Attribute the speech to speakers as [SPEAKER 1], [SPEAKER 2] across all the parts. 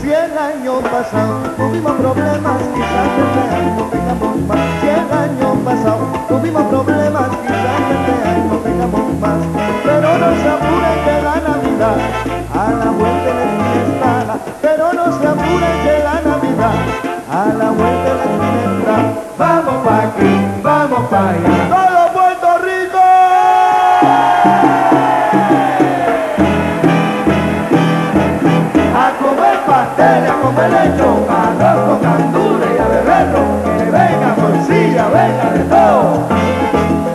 [SPEAKER 1] Cien años pasan, tuvimos problemas
[SPEAKER 2] con pelecho, arroz con candura y a beberlo, que venga con silla, venga de todo.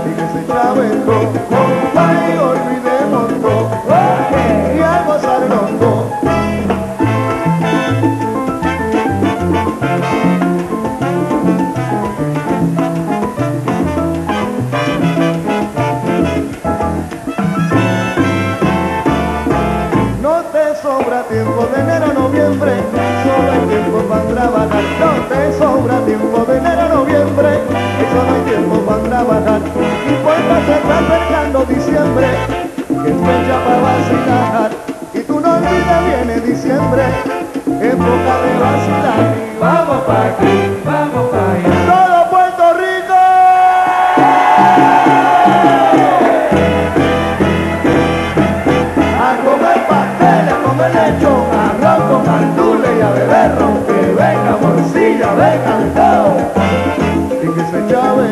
[SPEAKER 1] Y que se clave con compañía. No te sobra tiempo de enero a noviembre, solo hay tiempo para trabajar. No te sobra tiempo de enero a noviembre, solo hay tiempo para trabajar. Y pues se está acercando diciembre, que es fecha para vacilar. Y tú no olvides, viene diciembre, época de vacilar.
[SPEAKER 2] Vamos pa' aquí, vamos pa' allá.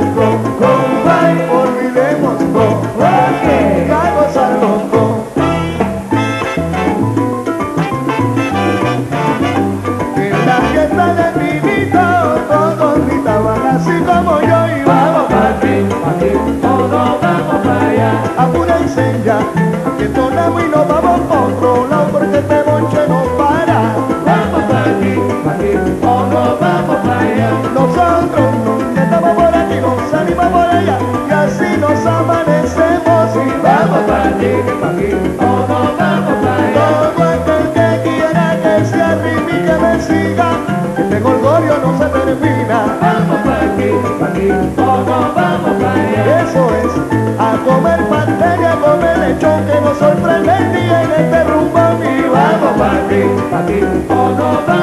[SPEAKER 2] Con, con, bye, olvidemos todo.
[SPEAKER 1] lo que llegamos al rojo. En la fiesta de pinito, todos gritaban así como yo íbamos
[SPEAKER 2] para
[SPEAKER 1] ti,
[SPEAKER 2] pa' ti, todos vamos allá,
[SPEAKER 1] apura enseña, que tomamos y nos vamos
[SPEAKER 2] con
[SPEAKER 1] todo, no, porque te voy a ir. combatir
[SPEAKER 2] o oh,
[SPEAKER 1] no.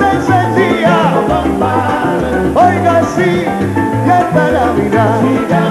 [SPEAKER 1] para la vida.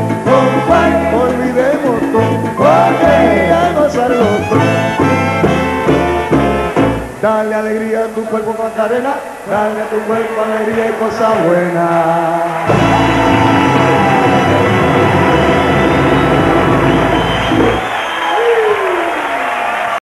[SPEAKER 1] Dale alegría a tu cuerpo, Macarena. Dale a tu cuerpo alegría y cosas buenas.